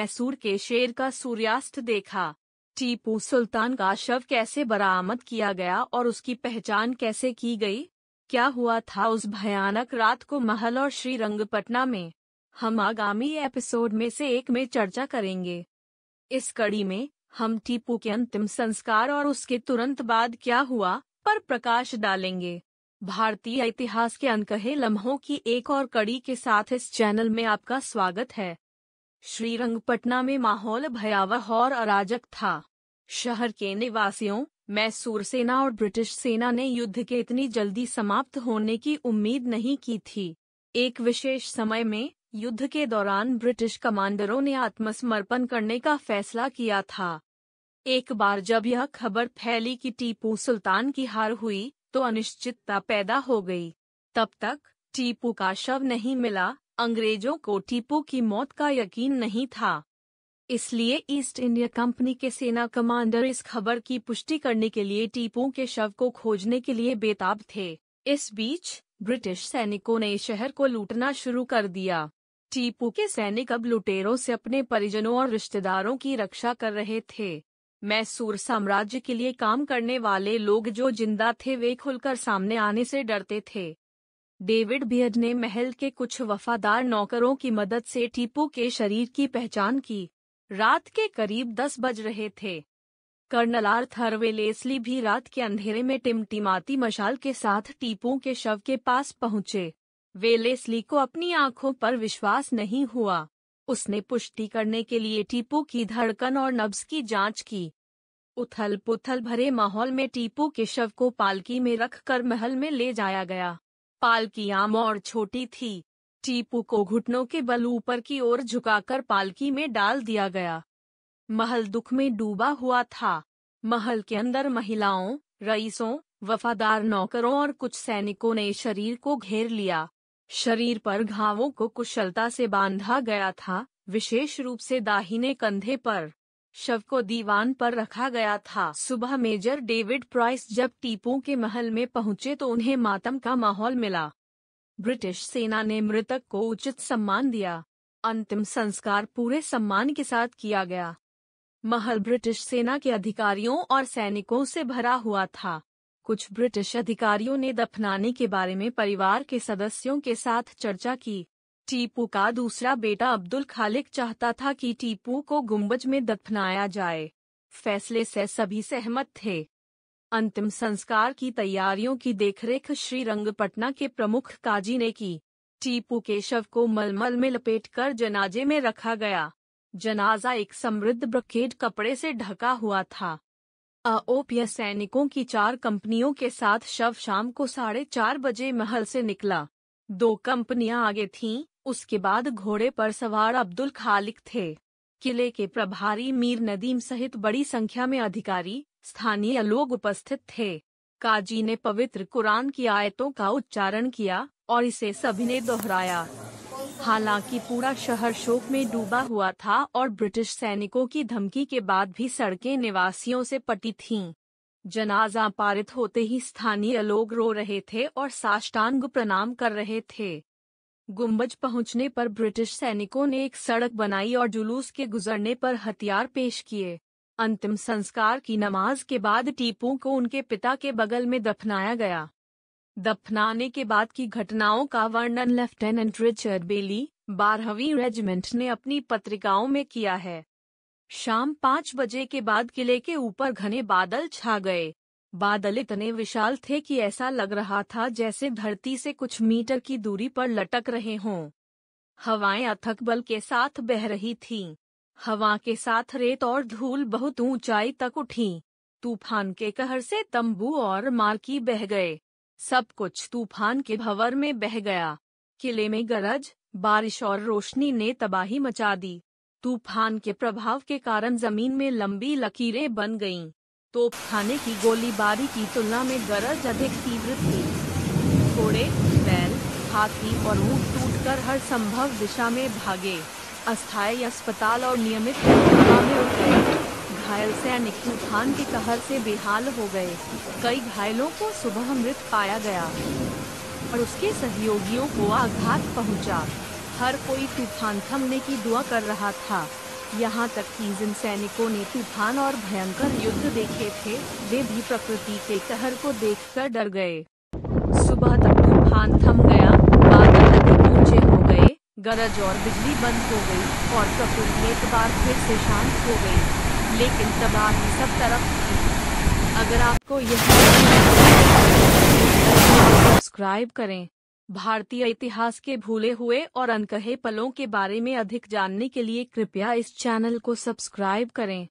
मैसूर के शेर का सूर्यास्त देखा। टीपू सुल्तान का शव कैसे बरामद किया गया और उसकी पहचान कैसे की गई? क्या हुआ था उस भयानक रात को महल और श्रीरंगपटना में? हम आगामी एपिसोड में से एक में चर्चा करेंगे। इस कड़ी में हम टीपू के अंतिम संस्कार और उसके तुरंत बाद क्या हुआ पर प्रकाश डालेंगे। भारतीय इतिहास के अनकहे लम्हों की एक और कड़ी के साथ इस चैनल में आपका स्वागत है। श्रीरंगपटना में माहौल भयावह और अराजक था। शहर के निवासियों, मैसूर सेना और ब्रिटिश सेना ने युद्ध के इतनी जल्दी समाप्त होने की उम्मीद नहीं की थी। एक विशेष समय में, युद्ध के दौरान ब्रिटिश कमांडरों ने आत्मसमर्पण करने का फैसला किया था। एक बार जब यह खबर फैली कि टीपू सुल्तान की हार हुई तो अनिश्चितता पैदा हो गई। तब तक टीपू का शव नहीं मिला अंग्रेज़ों को टीपू की मौत का यकीन नहीं था। इसलिए ईस्ट इंडिया कंपनी के सेना कमांडर इस खबर की पुष्टि करने के लिए टीपू के शव को खोजने के लिए बेताब थे। इस बीच, ब्रिटिश सैनिकों ने शहर को लूटना शुरू कर दिया। टीपू के सैनिक अब लुटेरों से अपने परिजनों और रिश्तेदारों की रक्षा कर रहे थे। मैसूर साम्राज्य के लिए काम करने वाले लोग जो ज़िंदा थे, वे खुलकर सामने आने से डरते थे। डेविड बियड ने महल के कुछ वफादार नौकरों की मदद से टीपू के शरीर की पहचान की। रात के करीब दस बज रहे थे। कर्नल आर्थर वे लेसली भी रात के अंधेरे में टिमटिमाती मशाल के साथ टीपू के शव के पास पहुँचे। वे लेसली को अपनी आँखों पर विश्वास नहीं हुआ। उसने पुष्टि करने के लिए टीपू की धड़कन और नब्ज की जाँच की। उथल पुथल भरे माहौल में टीपू के शव को पालकी में रखकर महल में ले जाया गया। पालकी आम और छोटी थी। टीपू को घुटनों के बल ऊपर की ओर झुकाकर पालकी में डाल दिया गया। महल दुख में डूबा हुआ था। महल के अंदर महिलाओं, रईसों, वफादार नौकरों और कुछ सैनिकों ने शरीर को घेर लिया। शरीर पर घावों को कुशलता से बांधा गया था, विशेष रूप से दाहिने कंधे पर। शव को दीवान पर रखा गया था। सुबह मेजर डेविड प्राइस जब टीपू के महल में पहुँचे तो उन्हें मातम का माहौल मिला। ब्रिटिश सेना ने मृतक को उचित सम्मान दिया। अंतिम संस्कार पूरे सम्मान के साथ किया गया। महल ब्रिटिश सेना के अधिकारियों और सैनिकों से भरा हुआ था। कुछ ब्रिटिश अधिकारियों ने दफनाने के बारे में परिवार के सदस्यों के साथ चर्चा की। टीपू का दूसरा बेटा अब्दुल खालिक चाहता था कि टीपू को गुम्बज में दफनाया जाए। फैसले से सभी सहमत थे। अंतिम संस्कार की तैयारियों की देखरेख श्रीरंगपटना के प्रमुख काजी ने की। टीपू के शव को मलमल में लपेटकर जनाजे में रखा गया। जनाजा एक समृद्ध ब्रकेड कपड़े से ढका हुआ था। अओपीय सैनिकों की चार कंपनियों के साथ शव शाम को साढ़े चार बजे महल से निकला। दो कंपनियाँ आगे थीं, उसके बाद घोड़े पर सवार अब्दुल खालिक थे। किले के प्रभारी मीर नदीम सहित बड़ी संख्या में अधिकारी, स्थानीय लोग उपस्थित थे। काजी ने पवित्र कुरान की आयतों का उच्चारण किया और इसे सभी ने दोहराया। हालाँकि पूरा शहर शोक में डूबा हुआ था और ब्रिटिश सैनिकों की धमकी के बाद भी सड़कें निवासियों से पटी थीं। जनाजा पारित होते ही स्थानीय लोग रो रहे थे और साष्टांग प्रणाम कर रहे थे। गुम्बज पहुँचने पर ब्रिटिश सैनिकों ने एक सड़क बनाई और जुलूस के गुजरने पर हथियार पेश किए। अंतिम संस्कार की नमाज़ के बाद टीपू को उनके पिता के बगल में दफनाया गया। दफनाने के बाद की घटनाओं का वर्णन लेफ्टिनेंट रिचर्ड बेली, बारहवीं रेजिमेंट ने अपनी पत्रिकाओं में किया है। शाम पाँच बजे के बाद किले के ऊपर घने बादल छा गए। बादल इतने विशाल थे कि ऐसा लग रहा था जैसे धरती से कुछ मीटर की दूरी पर लटक रहे हों। हवाएँ अथक बल के साथ बह रही थीं। हवा के साथ रेत और धूल बहुत ऊंचाई तक उठी। तूफ़ान के कहर से तंबू और मार्की बह गए। सब कुछ तूफ़ान के भंवर में बह गया। किले में गरज, बारिश और रोशनी ने तबाही मचा दी। तूफ़ान के प्रभाव के कारण ज़मीन में लंबी लकीरें बन गईं। तोप खाने की गोलीबारी की तुलना में गरज अधिक तीव्र थी। घोड़े, बैल, हाथी और ऊँट टूटकर हर संभव दिशा में भागे। अस्थायी अस्पताल और नियमित में घायल सैनिक तूफ़ान के कहर से बेहाल हो गए। कई घायलों को सुबह मृत पाया गया और उसके सहयोगियों को आघात पहुँचा। हर कोई तूफ़ान थमने की दुआ कर रहा था। यहाँ तक कि जिन सैनिकों ने तूफ़ान और भयंकर युद्ध देखे थे, वे भी प्रकृति के कहर को देखकर डर गए। सुबह तक तूफ़ान थम गया, बादल अधिक ऊँचे हो गए, गरज और बिजली बंद हो गई और प्रकृति एक बार फिर से शांत हो गई। लेकिन तबाही सब तरफ़ थी। अगर आपको यह सब्सक्राइब करें। भारतीय इतिहास के भूले हुए और अनकहे पलों के बारे में अधिक जानने के लिए कृपया इस चैनल को सब्सक्राइब करें।